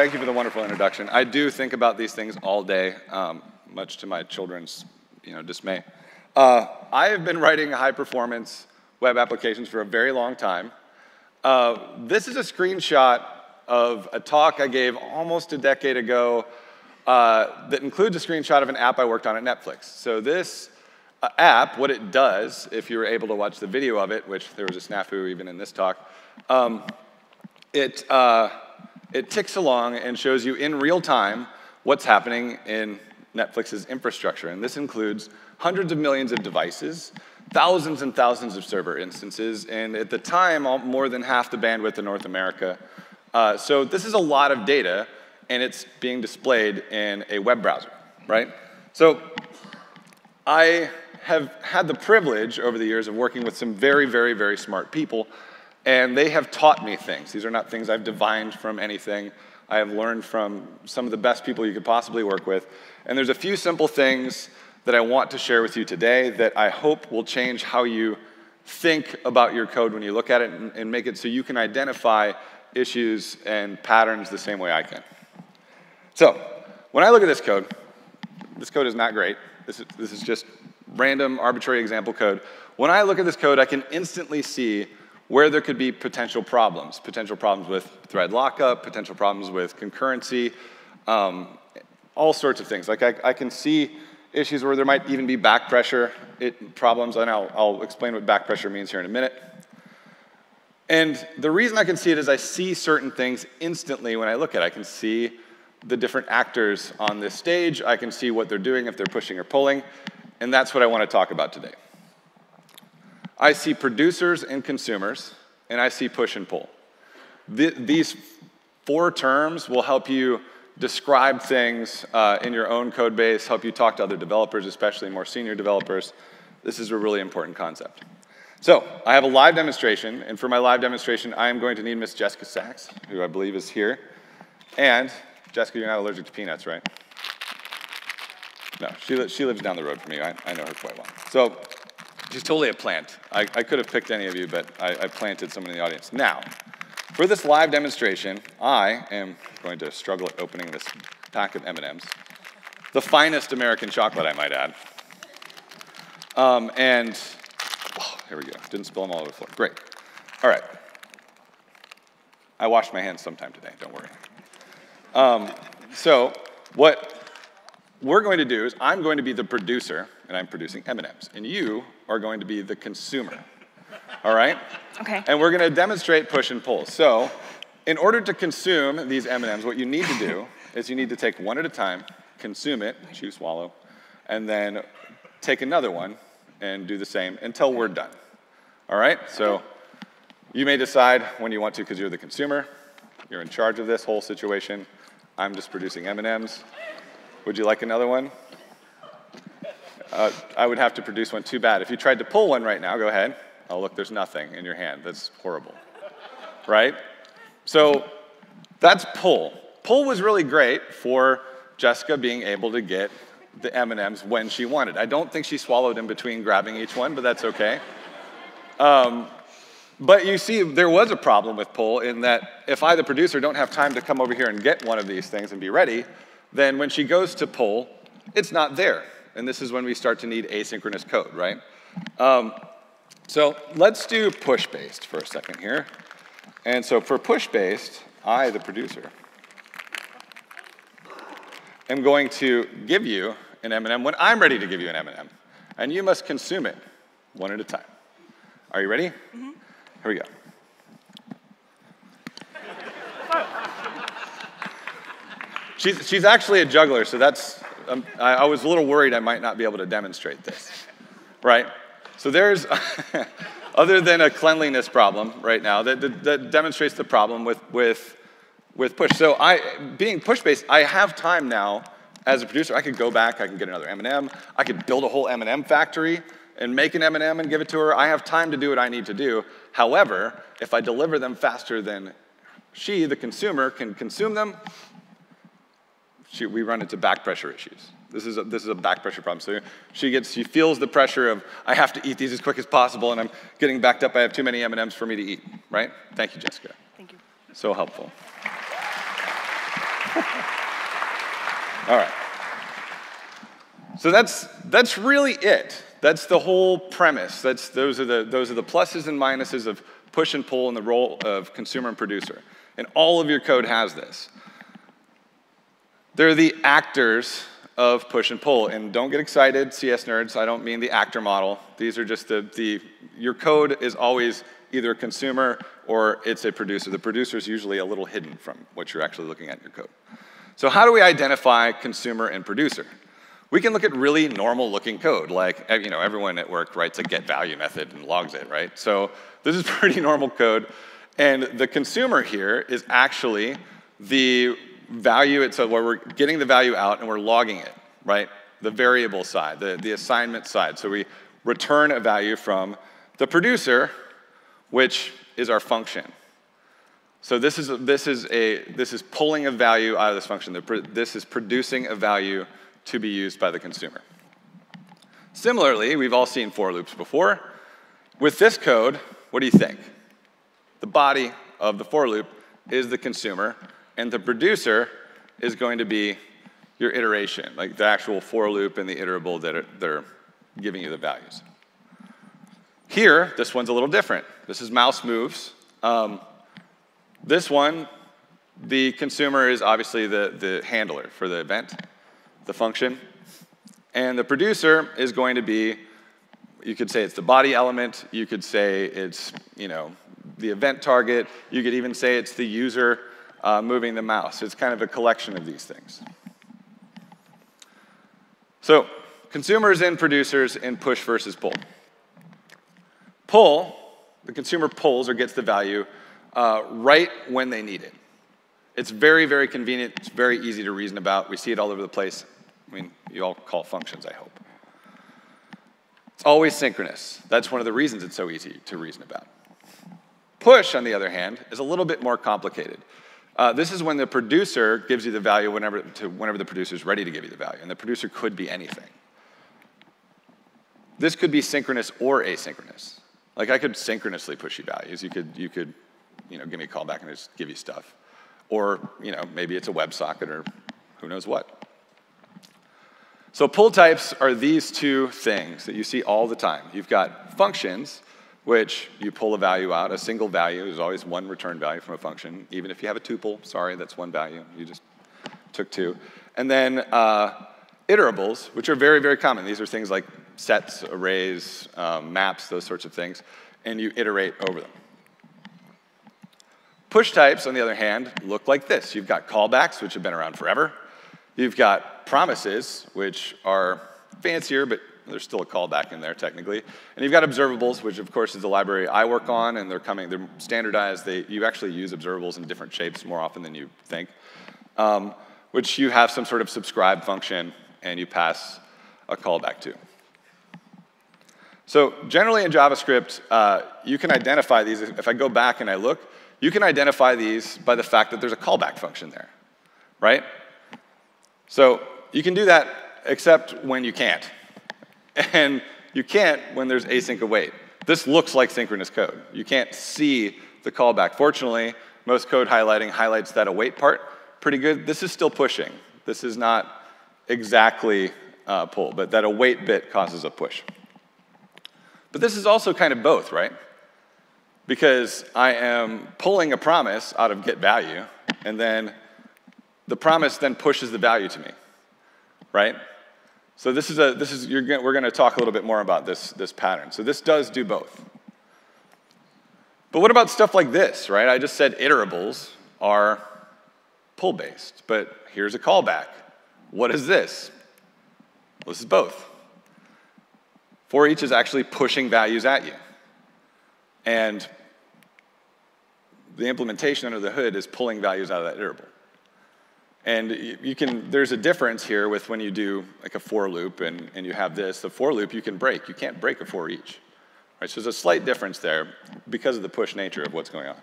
thank you for the wonderful introduction. I do think about these things all day, um, much to my children's you know, dismay. Uh, I have been writing high performance web applications for a very long time. Uh, this is a screenshot of a talk I gave almost a decade ago uh, that includes a screenshot of an app I worked on at Netflix. So this uh, app, what it does, if you were able to watch the video of it, which there was a snafu even in this talk, um, it, uh, it ticks along and shows you in real time what's happening in Netflix's infrastructure. And this includes hundreds of millions of devices, thousands and thousands of server instances, and at the time, more than half the bandwidth in North America. Uh, so this is a lot of data, and it's being displayed in a web browser, right? So I have had the privilege over the years of working with some very, very, very smart people and they have taught me things. These are not things I've divined from anything. I have learned from some of the best people you could possibly work with. And there's a few simple things that I want to share with you today that I hope will change how you think about your code when you look at it and, and make it so you can identify issues and patterns the same way I can. So, when I look at this code, this code is not great. This is, this is just random, arbitrary example code. When I look at this code, I can instantly see where there could be potential problems, potential problems with thread lockup, potential problems with concurrency, um, all sorts of things. Like I, I, can see issues where there might even be back pressure it, problems, and I'll, I'll explain what back pressure means here in a minute. And the reason I can see it is I see certain things instantly when I look at it. I can see the different actors on this stage. I can see what they're doing, if they're pushing or pulling. And that's what I want to talk about today. I see producers and consumers, and I see push and pull. Th these four terms will help you describe things uh, in your own code base, help you talk to other developers, especially more senior developers. This is a really important concept. So I have a live demonstration, and for my live demonstration, I am going to need Miss Jessica Sachs, who I believe is here. And Jessica, you're not allergic to peanuts, right? No, she, li she lives down the road from me. I, I know her quite well. So She's totally a plant. I, I could have picked any of you, but I, I planted someone in the audience. Now, for this live demonstration, I am going to struggle at opening this pack of M&Ms. The finest American chocolate, I might add. Um, and, oh, here we go. Didn't spill them all over the floor. Great. All right. I washed my hands sometime today, don't worry. Um, so, what we're going to do is I'm going to be the producer, and I'm producing M&Ms, and you are going to be the consumer. All right? Okay. And we're going to demonstrate push and pull. So, in order to consume these M&Ms, what you need to do is you need to take one at a time, consume it, chew, swallow, and then take another one and do the same until we're done. All right? So, you may decide when you want to because you're the consumer. You're in charge of this whole situation. I'm just producing M&Ms. Would you like another one? Uh, I would have to produce one. Too bad. If you tried to pull one right now, go ahead. Oh, look, there's nothing in your hand. That's horrible. Right? So that's pull. Pull was really great for Jessica being able to get the M&Ms when she wanted. I don't think she swallowed in between grabbing each one, but that's okay. Um, but you see, there was a problem with pull in that if I, the producer, don't have time to come over here and get one of these things and be ready, then when she goes to pull, it's not there. And this is when we start to need asynchronous code, right? Um, so let's do push-based for a second here. And so for push-based, I, the producer, am going to give you an M&M when I'm ready to give you an M&M. And you must consume it one at a time. Are you ready? Mm -hmm. Here we go. She's, she's actually a juggler, so that's, I, I was a little worried I might not be able to demonstrate this, right? So there's, other than a cleanliness problem right now, that, that, that, demonstrates the problem with, with, with push. So I, being push-based, I have time now as a producer. I could go back, I can get another M&M, I could build a whole M&M factory and make an M&M and give it to her. I have time to do what I need to do. However, if I deliver them faster than she, the consumer, can consume them, she, we run into back pressure issues. This is, a, this is a back pressure problem. So she gets, she feels the pressure of, I have to eat these as quick as possible, and I'm getting backed up. I have too many M&Ms for me to eat, right? Thank you, Jessica. Thank you. So helpful. All right. So that's, that's really it. That's the whole premise. That's, those, are the, those are the pluses and minuses of push and pull and the role of consumer and producer. And all of your code has this. They're the actors of push and pull. And don't get excited, CS nerds, I don't mean the actor model. These are just the, the your code is always either a consumer or it's a producer. The producer is usually a little hidden from what you're actually looking at in your code. So how do we identify consumer and producer? We can look at really normal looking code, like eh, you know, everyone at work writes a get value method and logs it, right? So this is pretty normal code. And the consumer here is actually the value, it so where we're getting the value out and we're logging it, right? The variable side, the, the assignment side. So we return a value from the producer, which is our function. So this is, this is, a, this is pulling a value out of this function. This is producing a value to be used by the consumer. Similarly, we've all seen for loops before. With this code, what do you think? The body of the for loop is the consumer, and the producer is going to be your iteration, like the actual for loop and the iterable that are, that are giving you the values. Here, this one's a little different. This is mouse moves. Um, this one, the consumer is obviously the, the handler for the event the function. And the producer is going to be, you could say it's the body element, you could say it's, you know, the event target, you could even say it's the user uh, moving the mouse. It's kind of a collection of these things. So, consumers and producers in push versus pull. Pull, the consumer pulls or gets the value uh, right when they need it. It's very, very convenient. It's very easy to reason about. We see it all over the place. I mean, you all call functions, I hope. It's always synchronous. That's one of the reasons it's so easy to reason about. Push, on the other hand, is a little bit more complicated. Uh, this is when the producer gives you the value whenever, to, whenever the producer is ready to give you the value, and the producer could be anything. This could be synchronous or asynchronous. Like I could synchronously push you values. You could, you could, you know, give me a call back and just give you stuff, or you know, maybe it's a WebSocket or who knows what. So pull types are these two things that you see all the time. You've got functions, which you pull a value out. A single value is always one return value from a function. Even if you have a tuple, sorry, that's one value. You just took two. And then uh, iterables, which are very, very common. These are things like sets, arrays, um, maps, those sorts of things. And you iterate over them. Push types, on the other hand, look like this. You've got callbacks, which have been around forever. You've got promises, which are fancier, but there's still a callback in there technically. And you've got observables, which of course is the library I work on, and they're coming, they're standardized. They, you actually use observables in different shapes more often than you think, um, which you have some sort of subscribe function and you pass a callback to. So generally in JavaScript, uh, you can identify these. If I go back and I look, you can identify these by the fact that there's a callback function there, right? So you can do that except when you can't. And you can't when there's async await. This looks like synchronous code. You can't see the callback. Fortunately, most code highlighting highlights that await part pretty good. This is still pushing. This is not exactly uh, pull, but that await bit causes a push. But this is also kind of both, right? Because I am pulling a promise out of get value, and then the promise then pushes the value to me, right? So this is a, this is, you're, we're going to talk a little bit more about this, this pattern. So this does do both. But what about stuff like this, right? I just said iterables are pull-based, but here's a callback. What is this? Well, this is both. For each is actually pushing values at you. And the implementation under the hood is pulling values out of that iterable. And you can, there's a difference here with when you do like a for loop and, and you have this. The for loop you can break. You can't break a for each. Right, so there's a slight difference there because of the push nature of what's going on.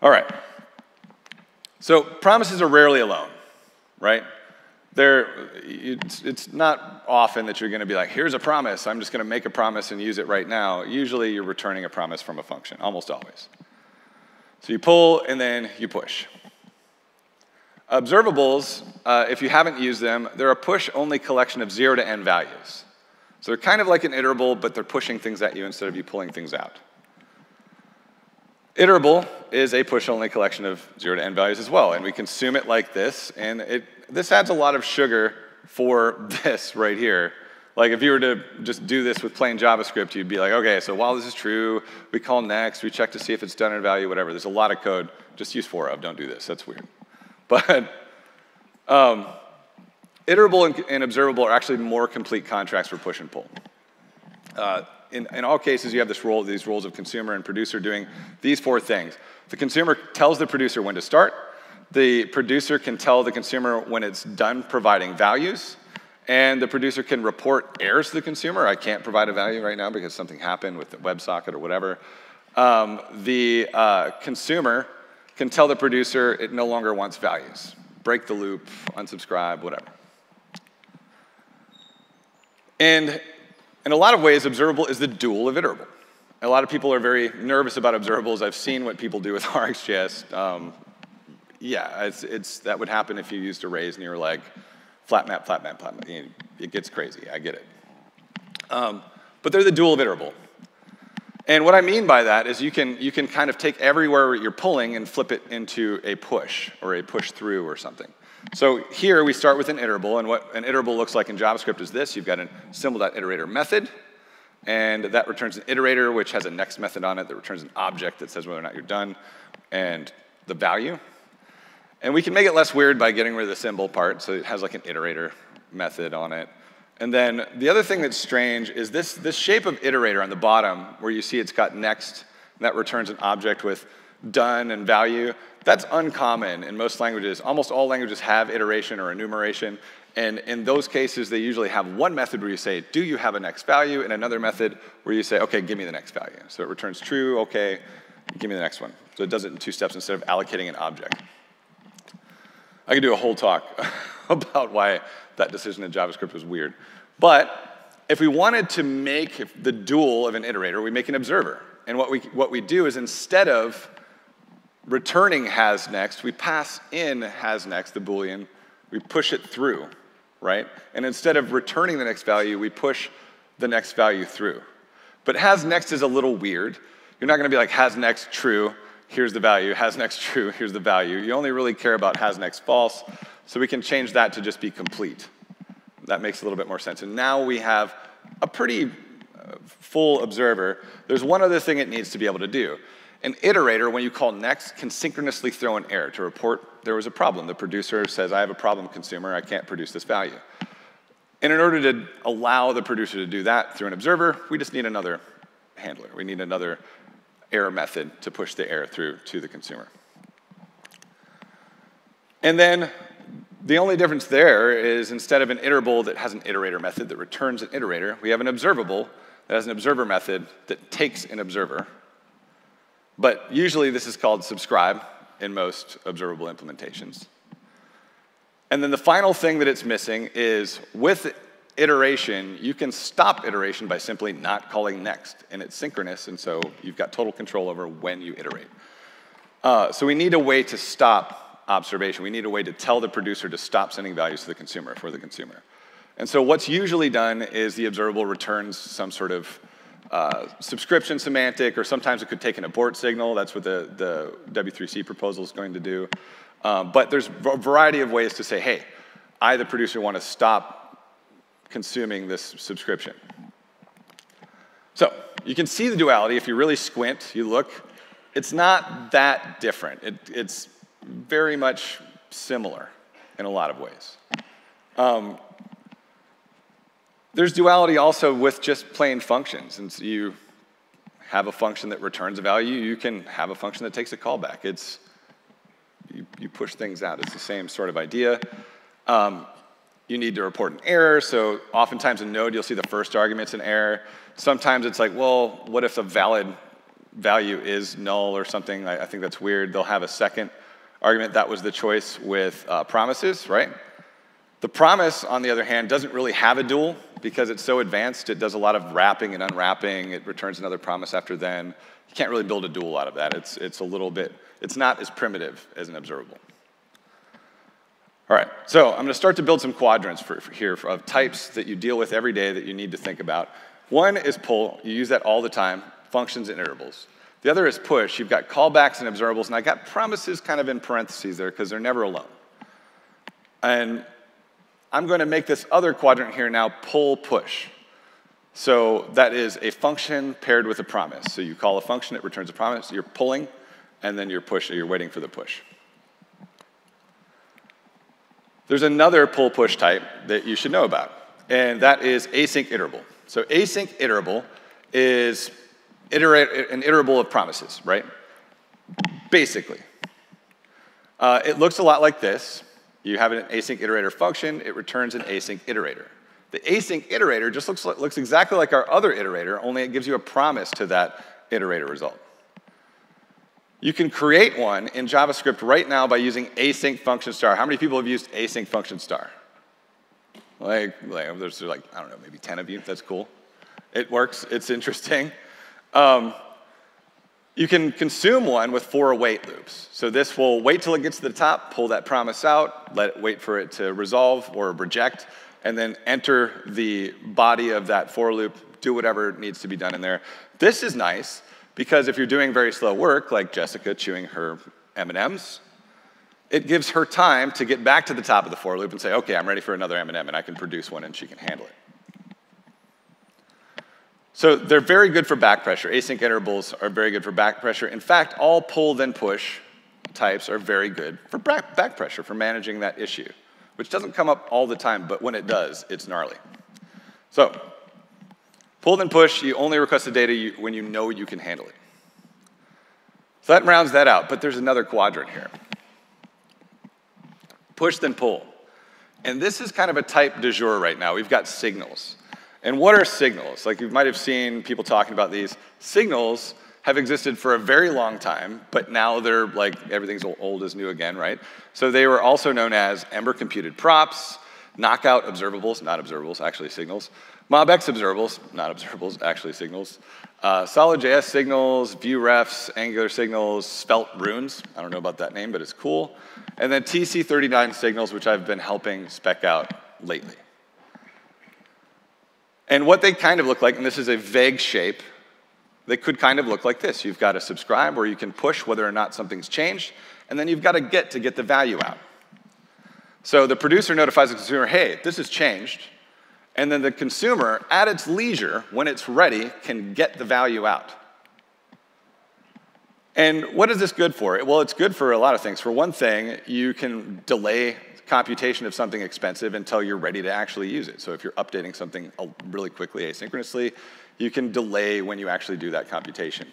All right. So promises are rarely alone, right? They're, it's, it's not often that you're going to be like, here's a promise. I'm just going to make a promise and use it right now. Usually you're returning a promise from a function, almost always. So you pull and then you push. Observables, uh, if you haven't used them, they're a push-only collection of zero to n values. So they're kind of like an iterable, but they're pushing things at you instead of you pulling things out. Iterable is a push-only collection of zero to n values as well, and we consume it like this, and it, this adds a lot of sugar for this right here. Like if you were to just do this with plain JavaScript, you'd be like, okay, so while this is true, we call next, we check to see if it's done in value, whatever. There's a lot of code. Just use for of, don't do this, that's weird. But um, iterable and, and, observable are actually more complete contracts for push and pull. Uh, in, in, all cases, you have this role, these roles of consumer and producer doing these four things. The consumer tells the producer when to start. The producer can tell the consumer when it's done providing values. And the producer can report errors to the consumer. I can't provide a value right now because something happened with the WebSocket or whatever. Um, the uh, consumer can tell the producer it no longer wants values. Break the loop, unsubscribe, whatever. And in a lot of ways, observable is the dual of iterable. A lot of people are very nervous about observables. I've seen what people do with RxJS. Um, yeah, it's, it's, that would happen if you used arrays and you were like, flat map, flat map, flat map. It gets crazy, I get it. Um, but they're the dual of iterable. And what I mean by that is you can, you can kind of take everywhere you're pulling and flip it into a push or a push through or something. So here we start with an iterable, and what an iterable looks like in JavaScript is this. You've got a symbol.iterator method, and that returns an iterator, which has a next method on it that returns an object that says whether or not you're done, and the value. And we can make it less weird by getting rid of the symbol part, so it has like an iterator method on it. And then the other thing that's strange is this, this shape of iterator on the bottom, where you see it's got next, that returns an object with done and value. That's uncommon in most languages. Almost all languages have iteration or enumeration. And in those cases, they usually have one method where you say, do you have a next value? And another method where you say, okay, give me the next value. So it returns true, okay, give me the next one. So it does it in two steps instead of allocating an object. I could do a whole talk about why that decision in JavaScript was weird. But if we wanted to make the dual of an iterator, we make an observer. And what we, what we do is instead of returning has next, we pass in has next, the Boolean, we push it through, right? And instead of returning the next value, we push the next value through. But has next is a little weird. You're not gonna be like has next true, here's the value, has next true, here's the value. You only really care about has next false, so we can change that to just be complete. That makes a little bit more sense. And now we have a pretty uh, full observer. There's one other thing it needs to be able to do. An iterator, when you call next, can synchronously throw an error to report there was a problem. The producer says, I have a problem, consumer, I can't produce this value. And in order to allow the producer to do that through an observer, we just need another handler. We need another error method to push the error through to the consumer. And then the only difference there is instead of an iterable that has an iterator method that returns an iterator, we have an observable that has an observer method that takes an observer but usually this is called subscribe in most observable implementations. And then the final thing that it's missing is with iteration, you can stop iteration by simply not calling next. And it's synchronous, and so you've got total control over when you iterate. Uh, so we need a way to stop observation. We need a way to tell the producer to stop sending values to the consumer for the consumer. And so what's usually done is the observable returns some sort of uh, subscription semantic, or sometimes it could take an abort signal. That's what the, the W3C proposal is going to do. Um, but there's a variety of ways to say, hey, I, the producer, want to stop consuming this subscription. So you can see the duality if you really squint, you look. It's not that different. It, it's very much similar in a lot of ways. Um, there's duality also with just plain functions. And so you have a function that returns a value, you can have a function that takes a callback. It's, you, you push things out. It's the same sort of idea. Um, you need to report an error, so oftentimes in Node you'll see the first argument's an error. Sometimes it's like, well, what if a valid value is null or something? I, I think that's weird. They'll have a second argument. That was the choice with uh, promises, right? The promise, on the other hand, doesn't really have a dual because it's so advanced. It does a lot of wrapping and unwrapping. It returns another promise after then. You can't really build a dual out of that. It's, it's a little bit, it's not as primitive as an observable. All right, so I'm going to start to build some quadrants for, for here of types that you deal with every day that you need to think about. One is pull. You use that all the time, functions and iterables. The other is push. You've got callbacks and observables, and I got promises kind of in parentheses there because they're never alone. And I'm going to make this other quadrant here now pull push. So that is a function paired with a promise. So you call a function, it returns a promise, you're pulling, and then you're pushing, you're waiting for the push. There's another pull push type that you should know about, and that is async iterable. So async iterable is iterate, an iterable of promises, right? Basically. Uh, it looks a lot like this. You have an async iterator function, it returns an async iterator. The async iterator just looks, looks exactly like our other iterator, only it gives you a promise to that iterator result. You can create one in JavaScript right now by using async function star. How many people have used async function star? Like, like there's like, I don't know, maybe 10 of you. That's cool. It works, it's interesting. Um, you can consume one with for await loops. So this will wait till it gets to the top, pull that promise out, let it wait for it to resolve or reject, and then enter the body of that for loop, do whatever needs to be done in there. This is nice because if you're doing very slow work, like Jessica chewing her M&Ms, it gives her time to get back to the top of the for loop and say, okay, I'm ready for another M&M, and I can produce one and she can handle it. So they're very good for back pressure. Async iterables are very good for back pressure. In fact, all pull then push types are very good for back pressure, for managing that issue, which doesn't come up all the time, but when it does, it's gnarly. So Pull then push, you only request the data when you know you can handle it. So that rounds that out, but there's another quadrant here. Push then pull. And this is kind of a type du jour right now. We've got signals. And what are signals? Like you might have seen people talking about these. Signals have existed for a very long time, but now they're like everything's old as new again, right? So they were also known as Ember computed props, knockout observables, not observables, actually signals, MobX observables, not observables, actually signals. Uh, SolidJS signals, Vue refs, Angular signals, Svelte runes. I don't know about that name, but it's cool. And then TC39 signals, which I've been helping spec out lately. And what they kind of look like, and this is a vague shape, they could kind of look like this. You've got a subscribe where you can push whether or not something's changed, and then you've got a get to get the value out. So the producer notifies the consumer, hey, this has changed. And then the consumer, at its leisure, when it's ready, can get the value out. And what is this good for? Well, it's good for a lot of things. For one thing, you can delay computation of something expensive until you're ready to actually use it. So if you're updating something uh, really quickly asynchronously, you can delay when you actually do that computation.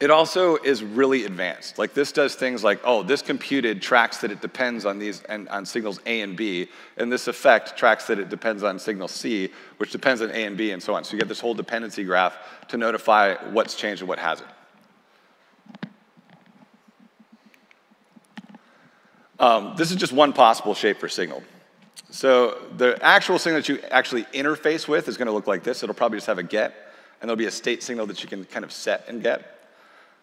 It also is really advanced. Like this does things like, oh, this computed tracks that it depends on these and on signals A and B, and this effect tracks that it depends on signal C, which depends on A and B, and so on. So you get this whole dependency graph to notify what's changed and what hasn't. Um, this is just one possible shape for signal. So the actual signal that you actually interface with is going to look like this. It'll probably just have a get, and there'll be a state signal that you can kind of set and get.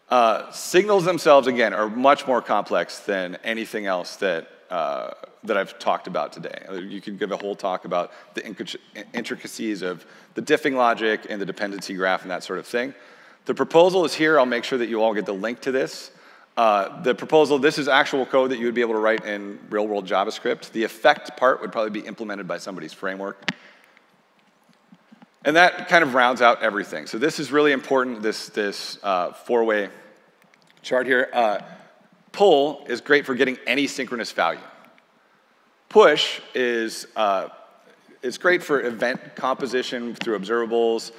Uh, signals themselves, again, are much more complex than anything else that, uh, that I've talked about today. You could give a whole talk about the intricacies of the diffing logic and the dependency graph and that sort of thing. The proposal is here. I'll make sure that you all get the link to this. Uh, the proposal, this is actual code that you would be able to write in real world JavaScript. The effect part would probably be implemented by somebody's framework. And that kind of rounds out everything. So this is really important, this, this uh, four-way chart here. Uh, pull is great for getting any synchronous value. Push is uh, it's great for event composition through observables,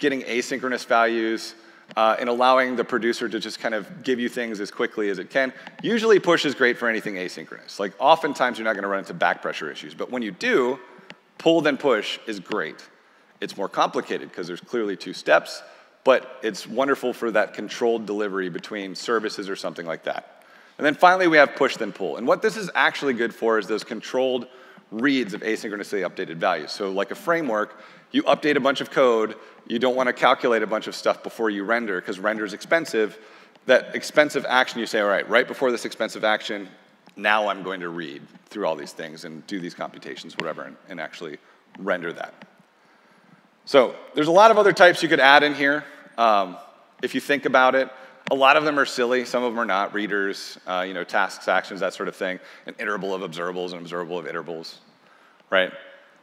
getting asynchronous values, uh, allowing the producer to just kind of give you things as quickly as it can. Usually push is great for anything asynchronous. Like oftentimes you're not gonna run into back pressure issues, but when you do, pull then push is great. It's more complicated because there's clearly two steps, but it's wonderful for that controlled delivery between services or something like that. And then finally, we have push then pull. And what this is actually good for is those controlled reads of asynchronously updated values. So like a framework, you update a bunch of code, you don't want to calculate a bunch of stuff before you render because render is expensive. that expensive action, you say, all right, right before this expensive action, now I'm going to read through all these things and do these computations, whatever, and, and actually render that. So there's a lot of other types you could add in here. Um, if you think about it, a lot of them are silly. Some of them are not. Readers, uh, you know, tasks, actions, that sort of thing. An iterable of observables, an observable of iterables, right?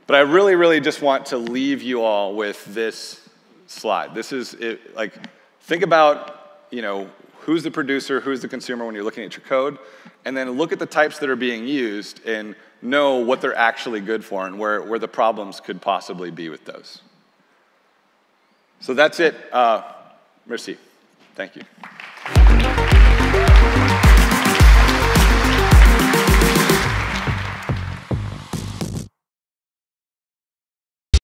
But I really, really just want to leave you all with this slide. This is it, like, think about, you know, who's the producer, who's the consumer when you're looking at your code, and then look at the types that are being used and know what they're actually good for and where, where the problems could possibly be with those. So that's it. Uh, merci. Thank you.